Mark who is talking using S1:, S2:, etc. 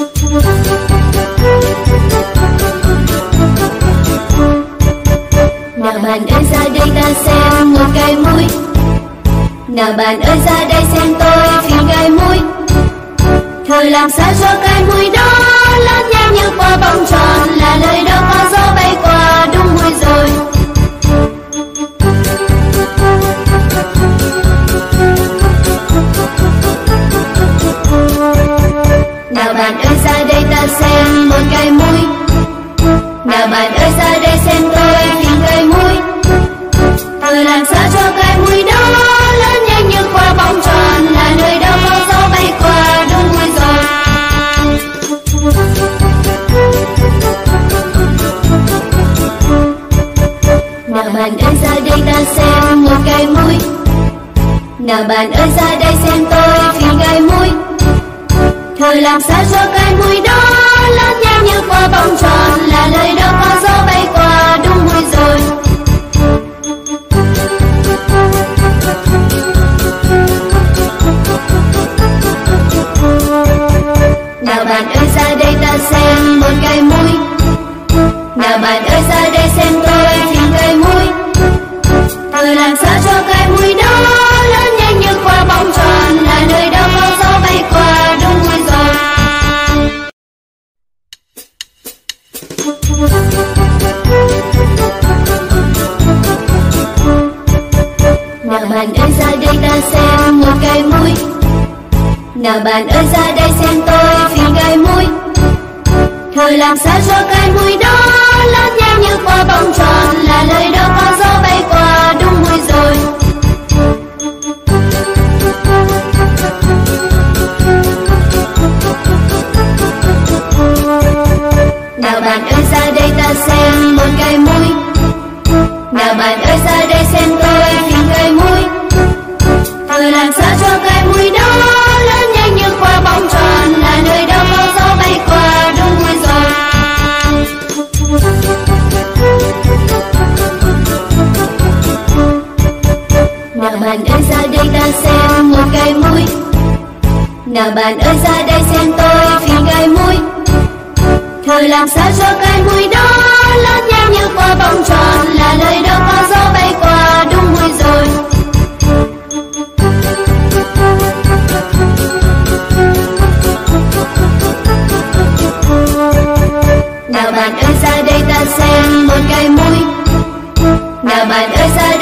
S1: nào bạn ơi ra đây ta xem một cái mũi, nào bạn ơi ra đây xem tôi phim cây mũi, thử làm sao cho cái mũi đó lớn nhanh như quả bóng tròn. Ra đây ta xem một cái mũi, nào bạn ơi ra đây xem tôi phim cái mũi, thử làm sao cho cái mũi đó lớn nhanh như quả bóng tròn là nơi đâu có gió bay qua đúng mũi rồi nào bạn ơi ra đây ta xem một cái mũi, nào bạn ơi ra đây xem tôi phim cái mũi thời làm sao cho cái mũi đó lớn nhanh như quả bóng tròn, là lời đâu có gió bay qua, đúng mũi rồi. Nào bạn ơi ra đây ta xem một cái mũi. Nào bạn ơi ra đây xem tôi. Nào bạn ơi ra đây xem tôi phim gai mũi. Thử làm sao cho cái mũi đó lớn nhanh như quả bóng tròn là lời đó có gió bay qua đúng mũi rồi. Nào bạn ơi ra đây ta xem một cái mũi, nào bạn ơi ra bạn ơi ra đây ta xem một cái mũi, nào bạn ơi ra đây xem tôi phim cái mũi, thử làm sao cho cái mũi đó lớn nhanh như quả bóng tròn là lời đó có gió bay qua đúng mũi rồi. Nào bạn ơi ra đây ta xem một cái mũi. Nào bạn ơi ra đây